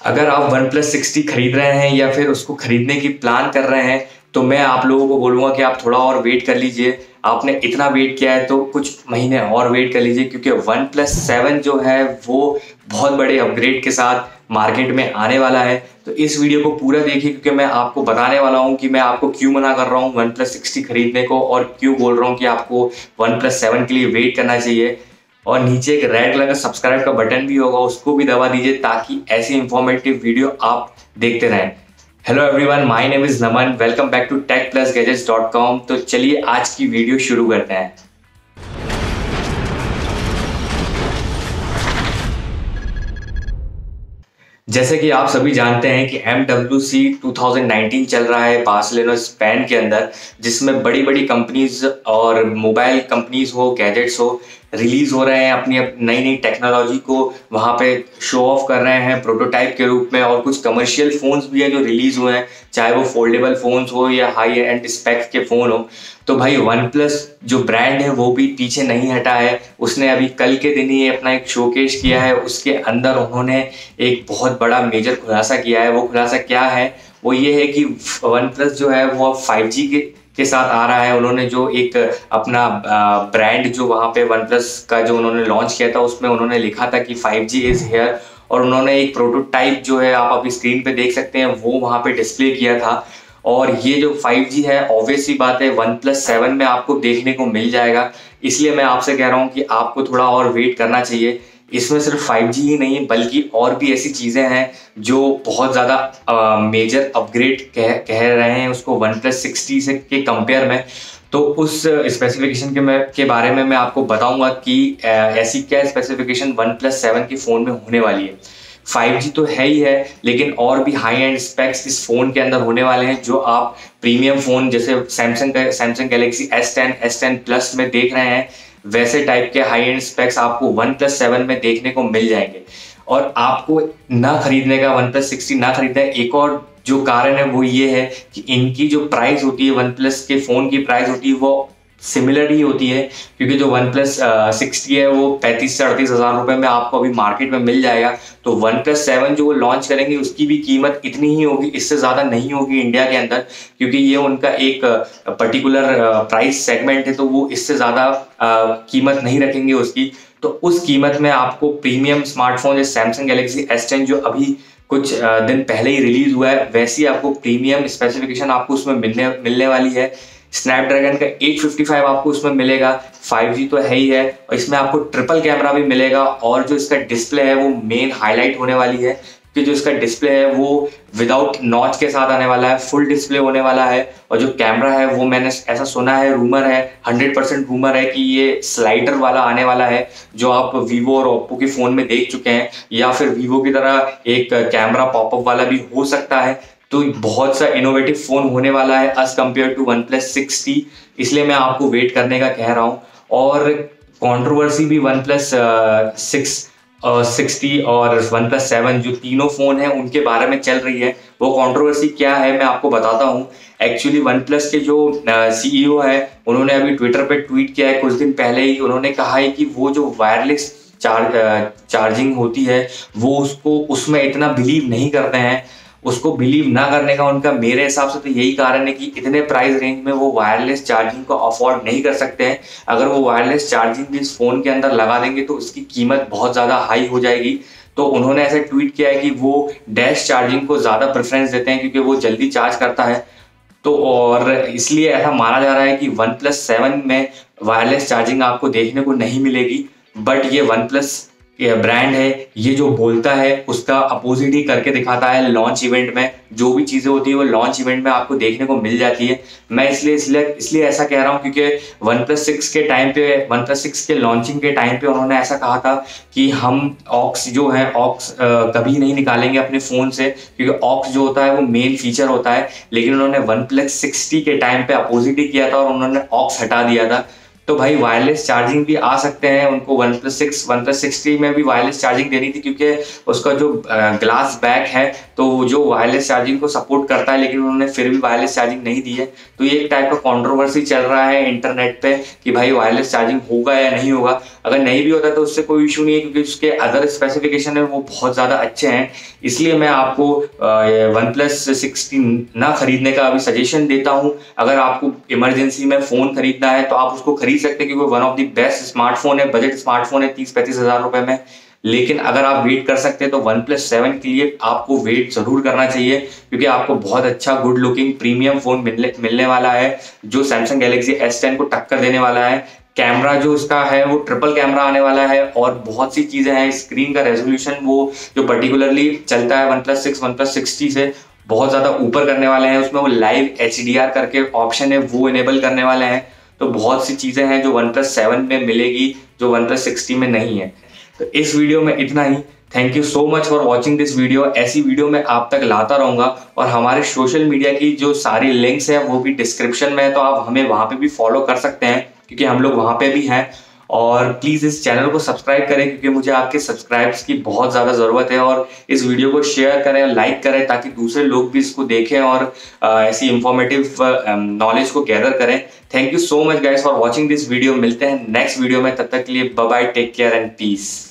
अगर आप one plus sixty खरीद रहे हैं या फिर उसको खरीदने की प्लान कर रहे हैं तो मैं आप लोगों को बोलूँगा कि आप थोड़ा और वेट कर लीजिए। आपने इतना वेट किया है तो कुछ महीने और वेट कर लीजिए, क्योंकि वन प्लस सेवन जो है, वो बहुत बड़े अपग्रेड के साथ मार्केट में आने वाला है। तो इस वीडियो को पूरा देखिए, क्योंकि मैं आपको बताने वाला हूँ कि मैं आपको क्यों मना कर रहा हूँ वन प्लस सिक्सटी खरीदने को और क्यों बोल रहा हूँ कि आपको वन प्लस सेवन के लिए वेट करना चाहिए। और नीचे एक रेड कलर का सब्सक्राइब का बटन भी होगा, उसको भी दबा दीजिए ताकि ऐसी इंफॉर्मेटिव वीडियो आप देखते रहें। Hello everyone my name is Naman welcome back to tech plus gadgets dot com तो चलिए आज की वीडियो शुरू करते हैं। जैसे कि आप सभी जानते हैं कि एम डब्ल्यू सी टू चल रहा है बार्सिलोना स्पेन के अंदर, जिसमें बड़ी बड़ी कंपनीज़ और मोबाइल कंपनीज़ हो गैजेट्स हो रिलीज़ हो रहे हैं, अपनी नई नई टेक्नोलॉजी को वहाँ पे शो ऑफ़ कर रहे हैं प्रोटोटाइप के रूप में और कुछ कमर्शियल फ़ोन्स भी हैं जो रिलीज़ हुए हैं, चाहे वो फोल्डेबल फ़ोन्स हो या हाई एंड स्पेक्स के फ़ोन हो। तो भाई वन प्लस जो ब्रांड है, वो भी पीछे नहीं हटा है। उसने अभी कल के दिन ही अपना एक शोकेश किया है। उसके अंदर उन्होंने एक बहुत बड़ा मेजर खुलासा किया है। वो खुलासा क्या है? वो ये है कि वन प्लस जो है, वो अब फाइव के के साथ आ रहा है। उन्होंने जो एक, अपना ब्रांड जो वहाँ पे वन प्लस का जो उन्होंने लॉन्च किया था, उसमें उन्होंने लिखा था कि फाइव जी इज़ हेयर और उन्होंने एक प्रोटोटाइप जो है, आप अभी स्क्रीन पे देख सकते हैं, वो वहाँ पे डिस्प्ले किया था। और ये जो 5G है ऑब्वियसली बात है वन प्लस सेवन में आपको देखने को मिल जाएगा। इसलिए मैं आपसे कह रहा हूँ कि आपको थोड़ा और वेट करना चाहिए। इसमें सिर्फ़ 5G ही नहीं है बल्कि और भी ऐसी चीज़ें हैं जो बहुत ज़्यादा मेजर अपग्रेड कह कह रहे हैं उसको वन प्लस सिक्सटी से के कंपेयर में। तो उस स्पेसिफिकेशन के मैं, के बारे में मैं आपको बताऊँगा कि ऐसी क्या स्पेसिफिकेशन वन प्लस सेवन के फ़ोन में होने वाली है। 5G तो है ही है, लेकिन और भी हाई एंड स्पेक्स इस फ़ोन के अंदर होने वाले हैं, जो आप प्रीमियम फ़ोन जैसे Samsung Samsung Galaxy S ten S ten plus में देख रहे हैं। वैसे टाइप के हाई एंड स्पेक्स आपको वन प्लस सेवन में देखने को मिल जाएँगे। और आपको ना खरीदने का वन प्लस सिक्सटी ना खरीदना एक और जो कारण है वो ये है कि इनकी जो प्राइस होती है वन प्लस के फ़ोन की प्राइस होती है, वो सिमिलर ही होती है, क्योंकि जो वन प्लस सिक्सटी है, वो पैंतीस से अड़तीस हज़ार रुपए में आपको अभी मार्केट में मिल जाएगा। तो वन प्लस सेवन जो वो लॉन्च करेंगे, उसकी भी कीमत इतनी ही होगी, इससे ज़्यादा नहीं होगी इंडिया के अंदर, क्योंकि ये उनका एक पर्टिकुलर प्राइस सेगमेंट है तो वो इससे ज़्यादा कीमत नहीं रखेंगे उसकी। तो उस कीमत में आपको प्रीमियम स्मार्टफ़ोन जैसे सैमसंग गैलेक्सी एस टेन जो अभी कुछ दिन पहले ही रिलीज़ हुआ है, वैसी आपको प्रीमियम स्पेसिफिकेशन आपको उसमें मिलने मिलने वाली है। स्नैपड्रैगन का 855 आपको उसमें मिलेगा। 5G तो है ही है और इसमें आपको ट्रिपल कैमरा भी मिलेगा और जो इसका डिस्प्ले है वो मेन हाईलाइट होने वाली है। कि जो इसका डिस्प्ले है वो विदाउट नॉच के साथ आने वाला है फुल डिस्प्ले होने वाला है और जो कैमरा है वो मैंने ऐसा सुना है रूमर है 100 परसेंट रूमर है कि ये स्लाइडर वाला आने वाला है, जो आप वीवो और ओप्पो के फ़ोन में देख चुके हैं या फिर वीवो की तरह एक कैमरा पॉपअप वाला भी हो सकता है। तो बहुत सा इनोवेटिव फ़ोन होने वाला है as compare to one plus six इसलिए मैं आपको वेट करने का कह रहा हूँ। और कंट्रोवर्सी भी one plus six six T और वन प्लस सेवन जो तीनों फ़ोन हैं उनके बारे में चल रही है। वो कंट्रोवर्सी क्या है मैं आपको बताता हूँ। एक्चुअली वन प्लस के जो सीईओ uh, है उन्होंने अभी ट्विटर पे ट्वीट किया है। कुछ दिन पहले ही उन्होंने कहा है कि वो जो वायरलेस चार्ज चार्जिंग होती है वो उसको उसमें इतना बिलीव नहीं करते हैं। उसको बिलीव ना करने का उनका मेरे हिसाब से तो यही कारण है कि इतने प्राइस रेंज में वो वायरलेस चार्जिंग को अफोर्ड नहीं कर सकते हैं। अगर वो वायरलेस चार्जिंग इस फ़ोन के अंदर लगा देंगे तो उसकी कीमत बहुत ज़्यादा हाई हो जाएगी। तो उन्होंने ऐसे ट्वीट किया है कि वो डैश चार्जिंग को ज़्यादा प्रेफरेंस देते हैं क्योंकि वो जल्दी चार्ज करता है। तो और इसलिए ऐसा माना जा रहा है कि वन प्लस सेवन में वायरलेस चार्जिंग आपको देखने को नहीं मिलेगी, बट ये वन प्लस ब्रांड है, ये जो बोलता है, उसका अपोजिट ही करके दिखाता है लॉन्च इवेंट में। जो भी चीज़ें होती है, वो लॉन्च इवेंट में आपको देखने को मिल जाती है। मैं इसलिए इसलिए इसलिए ऐसा कह रहा हूँ क्योंकि वन प्लस सिक्स के टाइम पे वन प्लस सिक्स के लॉन्चिंग के टाइम पे उन्होंने ऐसा कहा था कि हम ऑक्स जो है ऑक्स कभी नहीं निकालेंगे अपने फ़ोन से, क्योंकि ऑक्स जो होता है, वो मेन फीचर होता है। लेकिन उन्होंने वन प्लस सिक्सटी के टाइम पे अपोजिट ही किया था और उन्होंने ऑक्स हटा दिया था। तो भाई वायरलेस चार्जिंग भी आ सकते हैं, उनको one plus six one plus six T में भी वायरलेस चार्जिंग देनी थी, क्योंकि उसका जो ग्लास बैक है तो जो वायरलेस चार्जिंग को सपोर्ट करता है, लेकिन उन्होंने फिर भी वायरलेस चार्जिंग नहीं दी है। तो ये एक टाइप का कॉन्ट्रोवर्सी चल रहा है इंटरनेट पे, कि भाई वायरलेस चार्जिंग होगा या नहीं होगा। अगर नहीं भी होता तो उससे कोई इशू नहीं है, क्योंकि उसके अदर स्पेसिफिकेशन है, वो बहुत ज़्यादा अच्छे हैं। इसलिए मैं आपको वन प्लस सिक्सटीन ना खरीदने का अभी सजेशन देता हूँ। अगर आपको इमरजेंसी में फ़ोन खरीदना है तो आप उसको खरीद सकते हैं, क्योंकि one of the best smartphone है बजट स्मार्टफ़ोन है, तीस पैंतीस हज़ार रुपए में। लेकिन अगर आप वेट कर सकते हैं तो वन प्लस सेवन के लिए आपको वेट ज़रूर करना चाहिए, क्योंकि आपको बहुत अच्छा गुड लुकिंग प्रीमियम फ़ोन मिलने मिलने वाला है, जो सैमसंग गैलेक्सी एस टेन को टक्कर देने वाला है। कैमरा जो उसका है, वो ट्रिपल कैमरा आने वाला है और बहुत सी चीज़ें हैं स्क्रीन का रेजोल्यूशन वो जो पर्टिकुलरली चलता है one plus six one plus six T से, बहुत ज़्यादा ऊपर करने वाले हैं। उसमें वो लाइव एचडीआर करके ऑप्शन है, वो इनेबल करने वाले हैं। तो बहुत सी चीज़ें हैं जो वन प्लस सेवन में मिलेगी, जो वन प्लस सिक्सटी में नहीं है। तो इस वीडियो में इतना ही। Thank you so much for watching this video ऐसी वीडियो मैं आप तक लाता रहूँगा और हमारे सोशल मीडिया की जो सारी लिंक्स हैं, वो भी डिस्क्रिप्शन में है तो आप हमें वहाँ पे भी फॉलो कर सकते हैं। क्योंकि हम लोग वहाँ पे भी हैं। और प्लीज़ इस चैनल को सब्सक्राइब करें, क्योंकि मुझे आपके सब्सक्राइब्स की बहुत ज़्यादा ज़रूरत है। और इस वीडियो को शेयर करें लाइक करें, ताकि दूसरे लोग भी इसको देखें और ऐसी इंफॉर्मेटिव नॉलेज को गैदर करें। Thank you so much guys for watching this video मिलते हैं नेक्स्ट वीडियो में। तब तक के लिए bye take care and peace